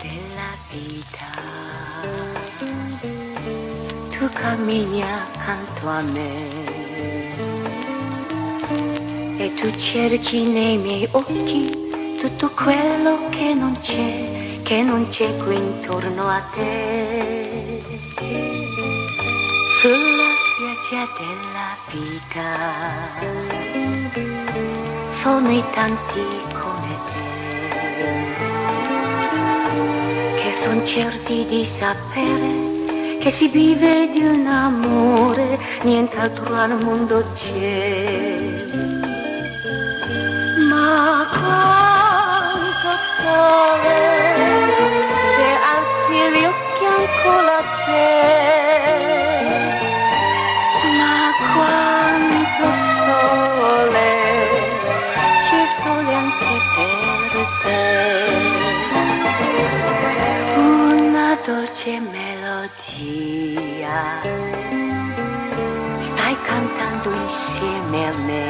della vita. Tu cammini accanto a me e tu cerchi nei miei occhi tutto quello che non c'è, che non c'è qui intorno a te. Sulla spiaggia della vita sono i tanti come sono certi di sapere che si vive di un amore, nient'altro al mondo c'è. Ma quanto sole, se alzi gli occhi ancora c'è. Insieme a me.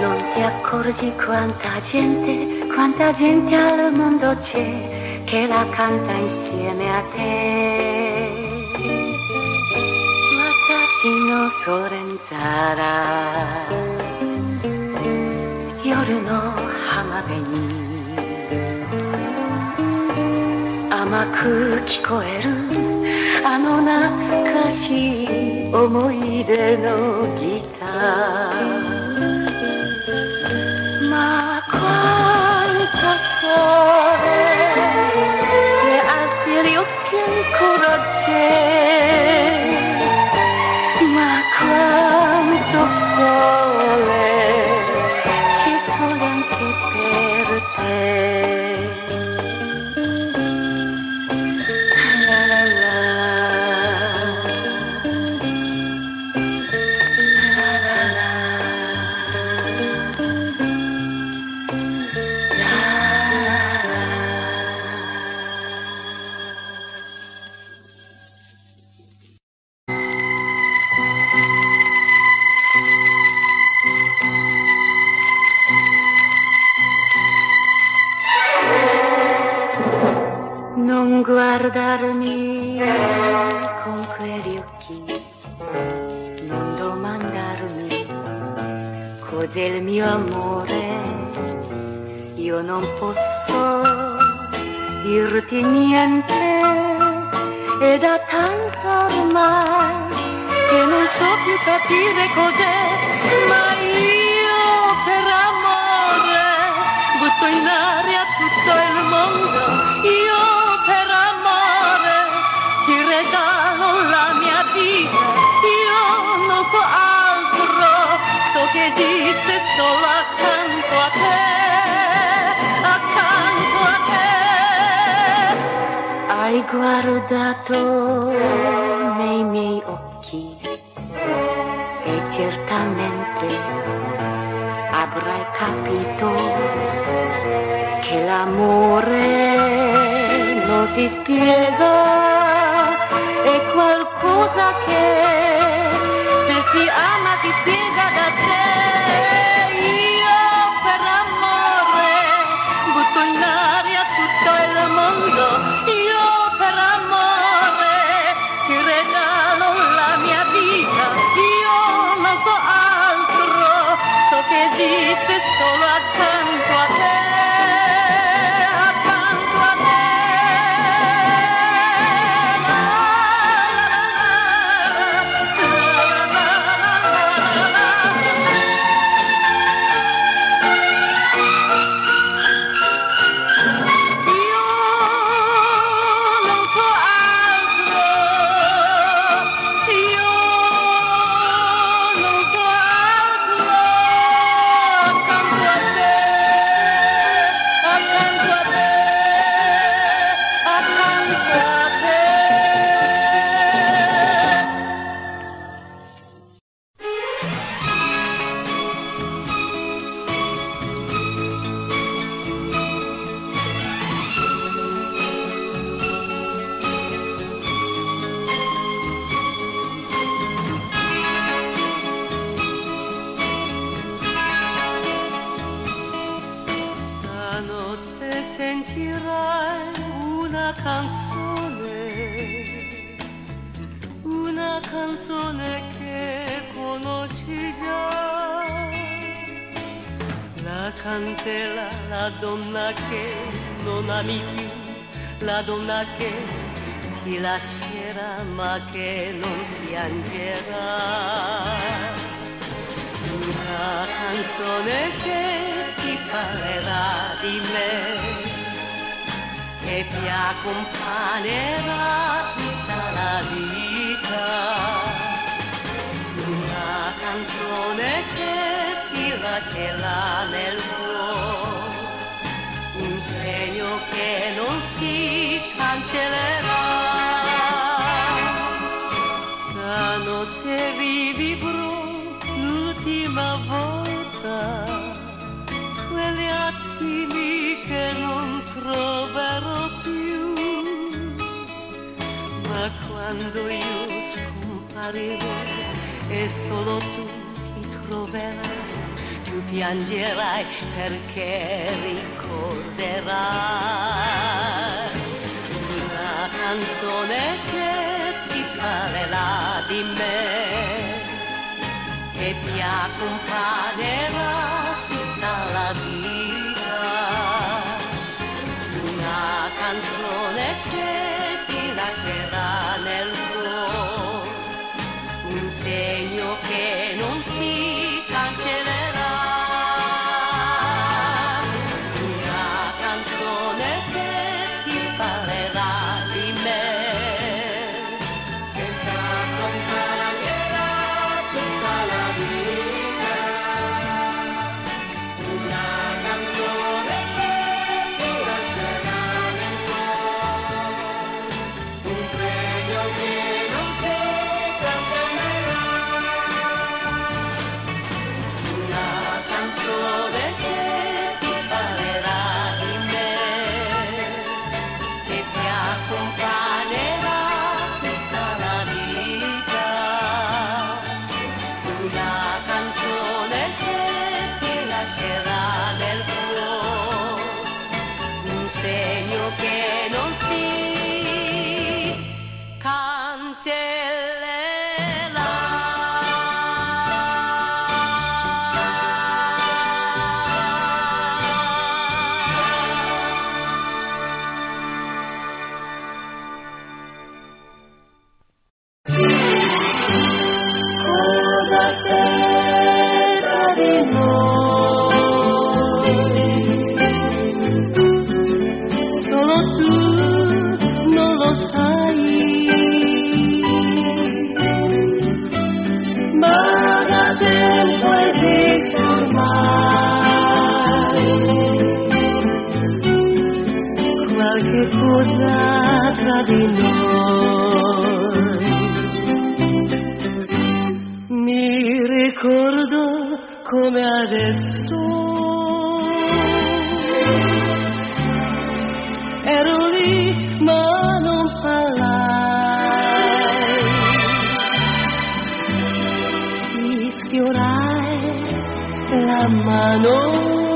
Non ti accorgi quanta gente, quanta gente al mondo c'è che la canta insieme a te. 私のソレンザラ夜の浜辺に甘く聞こえるあの懐かしい思い出のギター。まこんとそれ guardarmi con quegli occhi, non domandarmi cos'è il mio amore. Io non posso dirti niente, è da tanto ormai che non so più capire cos'è, ma io per amore butto in aria tutto il mondo, io per amore ti regalo la mia vita, io non so altro, so che esiste solo accanto a te, accanto a te. Hai guardato nei miei occhi e certamente avrai capito che l'amore si spiega, è qualcosa che se si ama si spiega da te. Io per amore butto in aria tutto il mondo, io per amore ti regalo la mia vita, io non so altro, so che esiste solo accanto a te, La canterà la donna che non ami più, la donna che ti lascerà ma che non piangerà. Una canzone che ti parlerà di me che ti accompagnerà tutta la vita. Ti lascerà nel cuore, un segno che non si cancellerà. Stanotte vivrò l'ultima volta quegli attimi che non troverò più, ma quando io scomparirò e solo tu ti troverai, tu piangerai perché qualche cosa tra di noi. Mi ricordo come adesso ero lì ma non parlai. Ti sfiorai la mano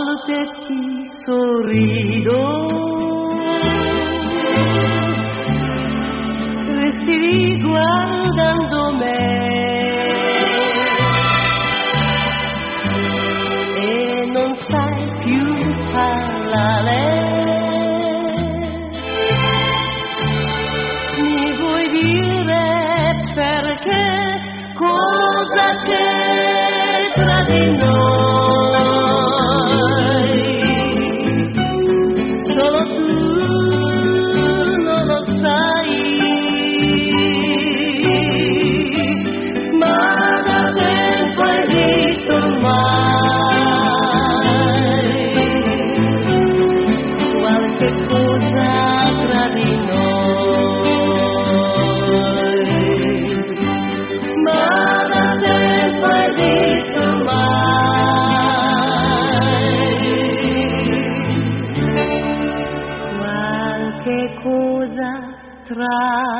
ante ti sorrido. Recibí guardándome. Cosa